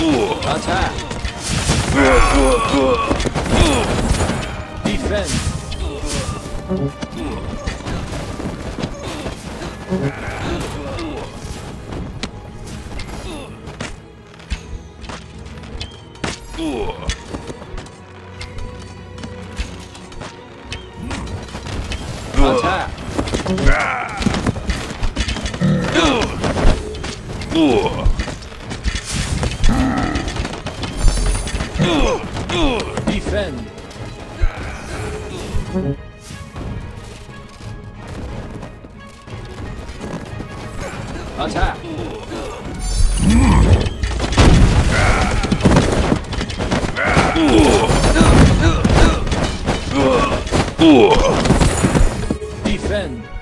Attack. Defense. Defend.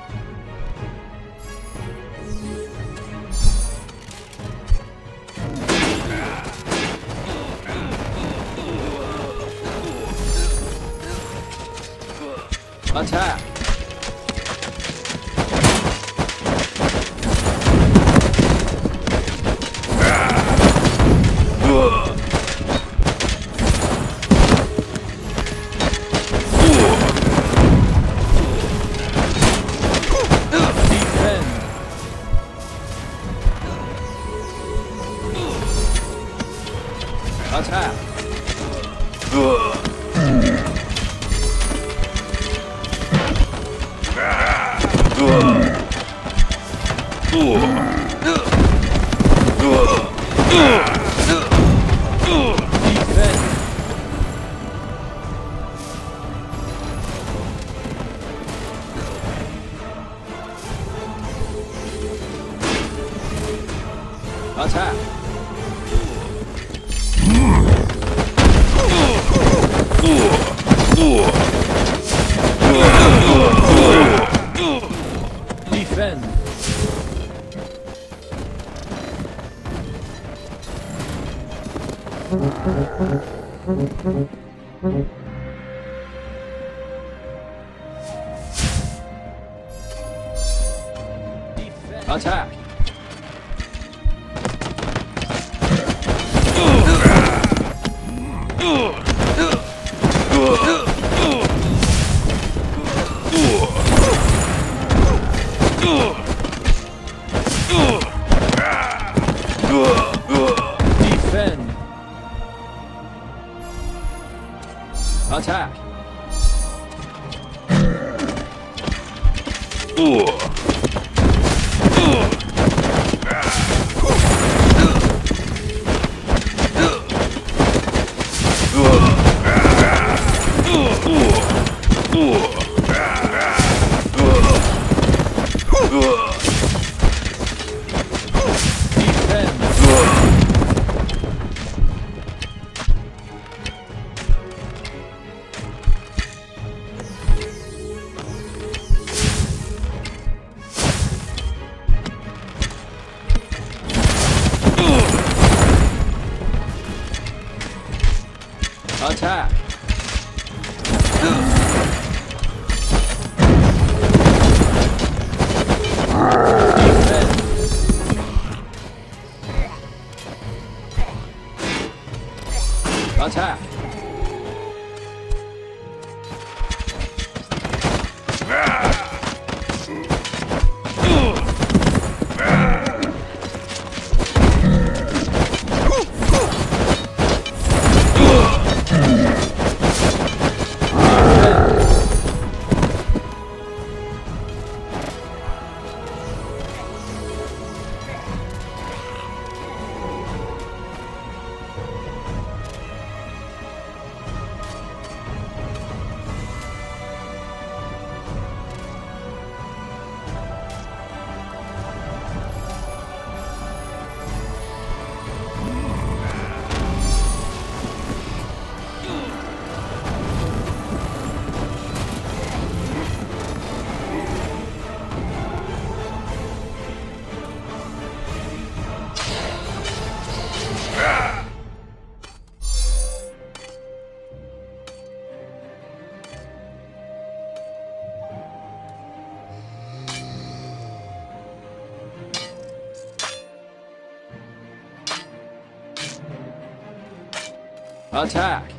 Attack!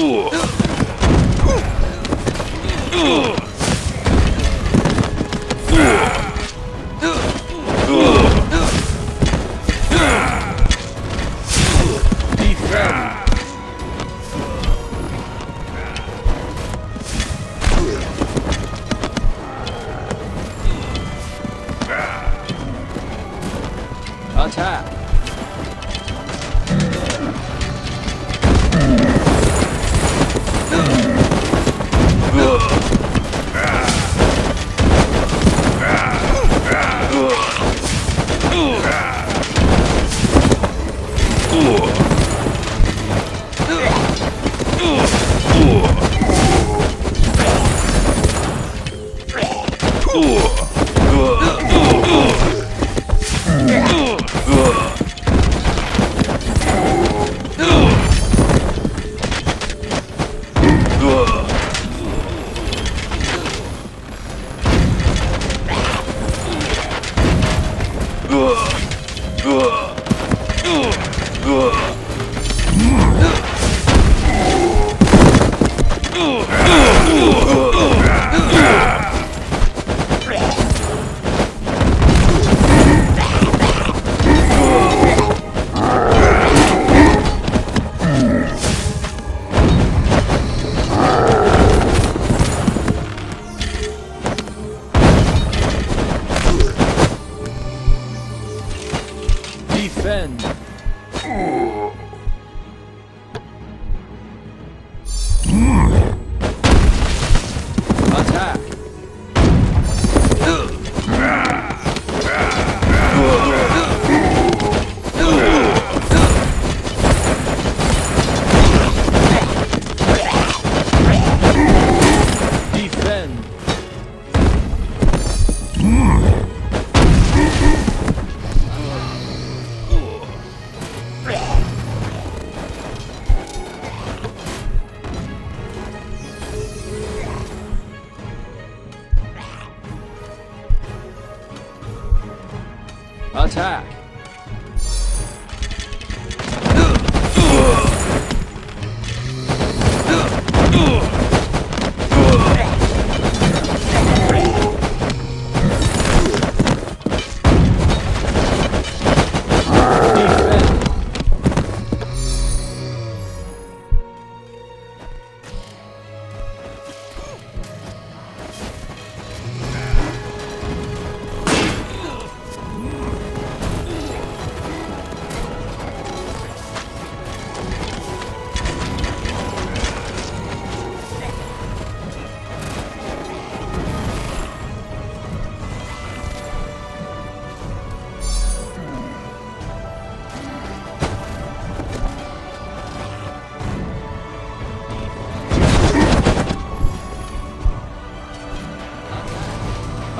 Defend!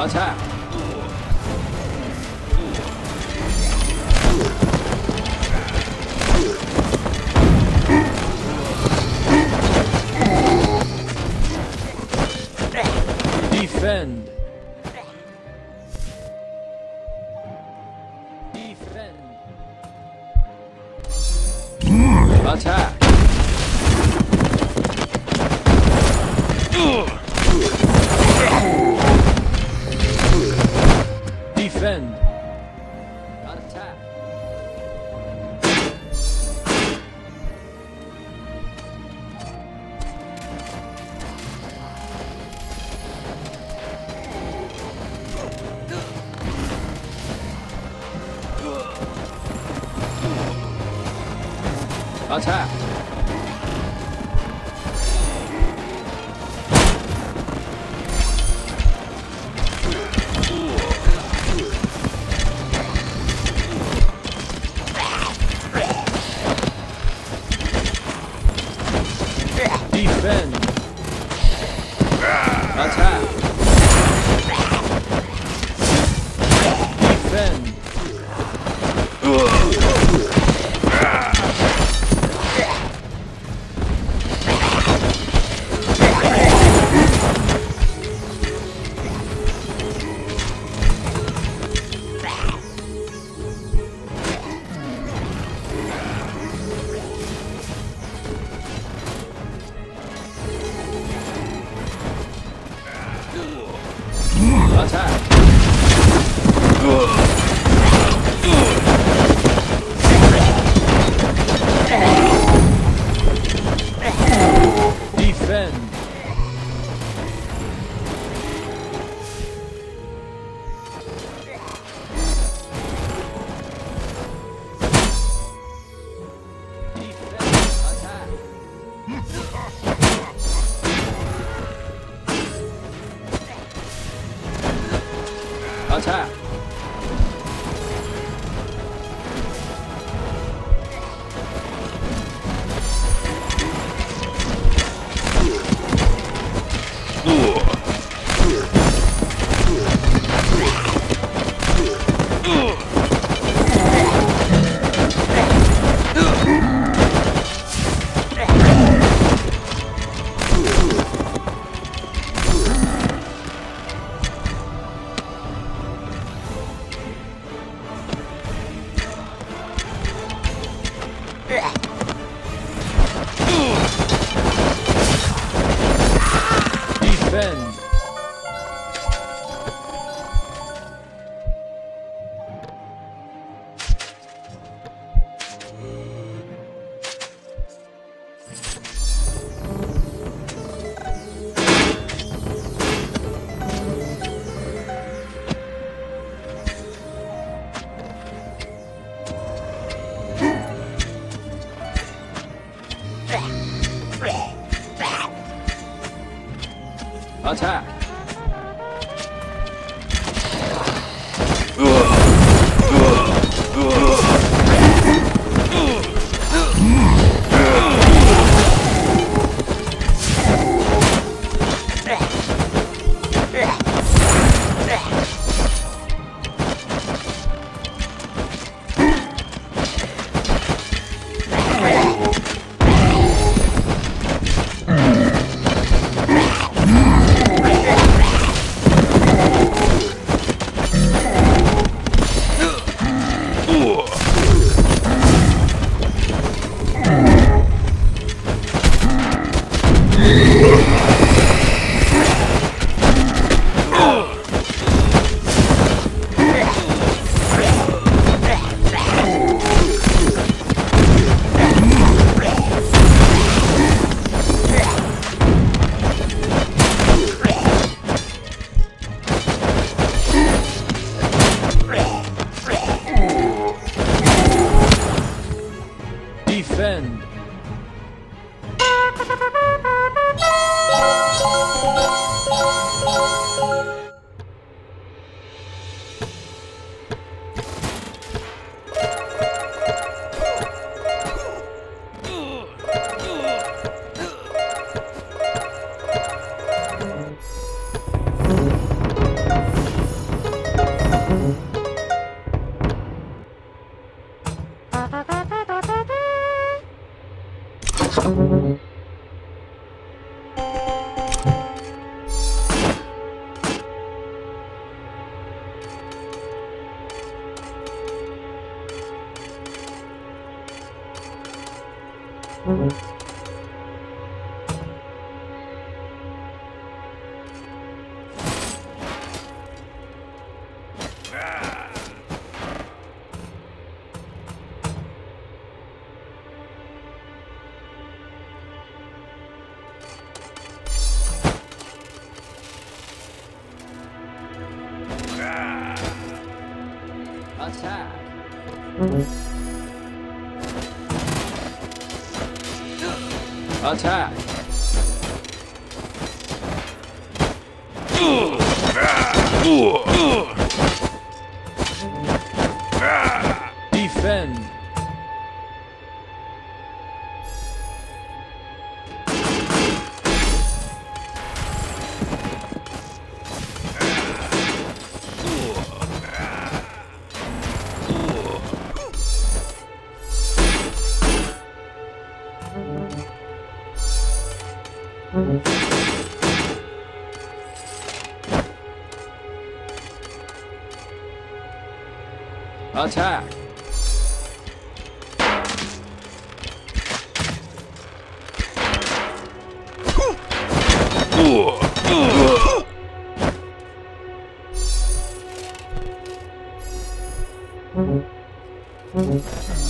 Attack. Defend. 老陈。 두 Attack. 什么 Defend. Defend.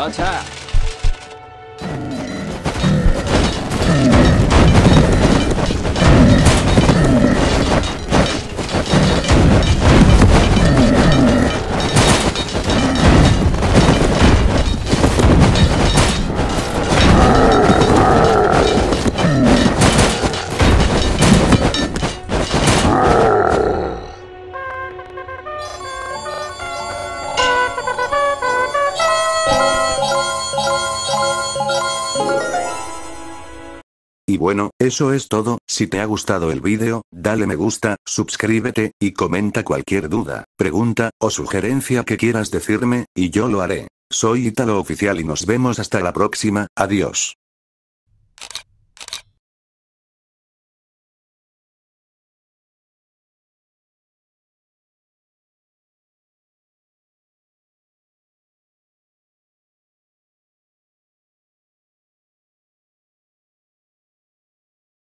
好起来。Eso es todo, si te ha gustado el vídeo, dale me gusta, suscríbete, y comenta cualquier duda, pregunta, o sugerencia que quieras decirme, y yo lo haré. Soy Italo Oficial y nos vemos hasta la próxima, adiós.